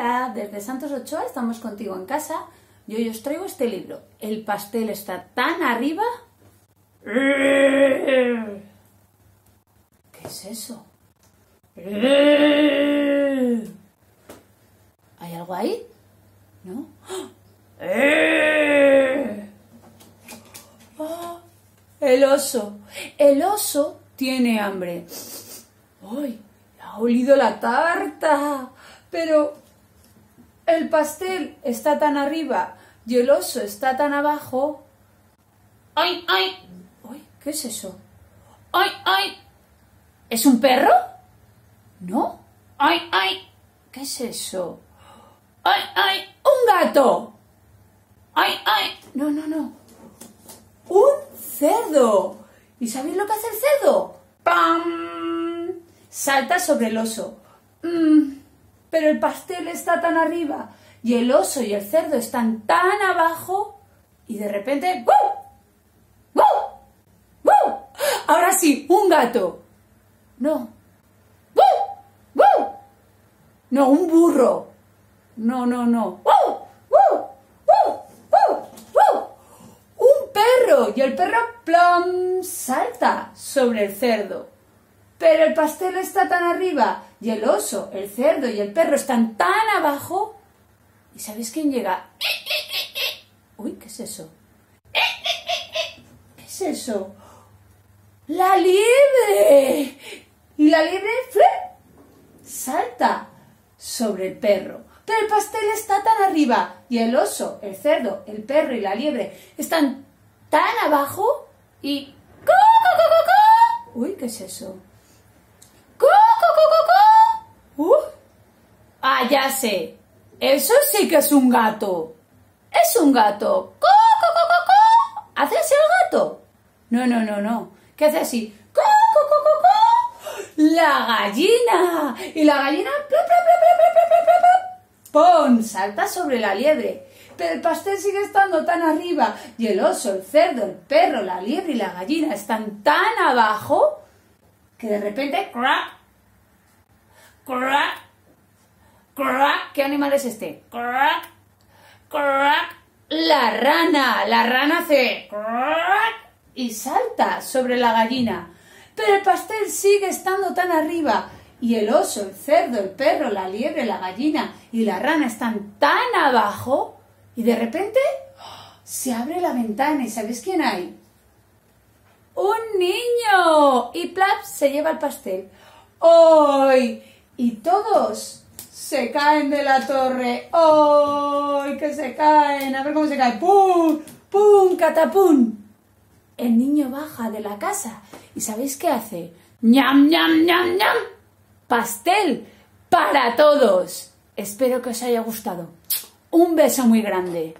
Hola, desde Santos Ochoa estamos contigo en casa y hoy os traigo este libro. El pastel está tan arriba. ¿Qué es eso? ¿Hay algo ahí? ¿No? ¡Ah! El oso. El oso tiene hambre. ¡Ay! Ha olido la tarta. Pero el pastel está tan arriba y el oso está tan abajo. ¡Ay, ay! ¡Ay! ¿Qué es eso? ¡Ay, ay! ¿Es un perro? ¿No? ¡Ay, ay! ¿Qué es eso? ¡Ay, ay! ¡Un gato! ¡Ay, ay! No, no, no. ¡Un cerdo! ¿Y sabéis lo que hace el cerdo? ¡Pam! Salta sobre el oso. ¡Mmm! Pero el pastel está tan arriba y el oso y el cerdo están tan abajo y de repente. ¡Woo! ¡Woo! Ahora sí, un gato. No. ¡Woo! ¡Woo! No, un burro. No, no, no. ¡Woo! ¡Woo! ¡Woo! ¡Woo! Un perro y el perro plom salta sobre el cerdo. Pero el pastel está tan arriba y el oso, el cerdo y el perro están tan abajo. ¿Y sabéis quién llega? Uy, ¿qué es eso? ¿Qué es eso? ¡La liebre! Y la liebre salta sobre el perro. Pero el pastel está tan arriba y el oso, el cerdo, el perro y la liebre están tan abajo y... Uy, ¿qué es eso? Ah, ya sé. Eso sí que es un gato. Es un gato. ¡Co, co! ¿Hace así el gato? No, no, no, no. ¿Qué hace así? ¡Co, co! ¡La gallina! Y la gallina... ¡Pum! Salta sobre la liebre. Pero el pastel sigue estando tan arriba y el oso, el cerdo, el perro, la liebre y la gallina están tan abajo que de repente crack, crack, crack. ¿Qué animal es este? Crack, crack. La rana. La rana hace crack y salta sobre la gallina. Pero el pastel sigue estando tan arriba y el oso, el cerdo, el perro, la liebre, la gallina y la rana están tan abajo y de repente se abre la ventana y ¿sabes quién hay? ¡Un niño! Y Plap se lleva el pastel. ¡Ay! Y todos se caen de la torre. ¡Ay! Que se caen. A ver cómo se caen. ¡Pum! ¡Pum! ¡Catapum! El niño baja de la casa. ¿Y sabéis qué hace? ¡Ñam, ñam, ñam, ñam! Pastel para todos. Espero que os haya gustado. Un beso muy grande.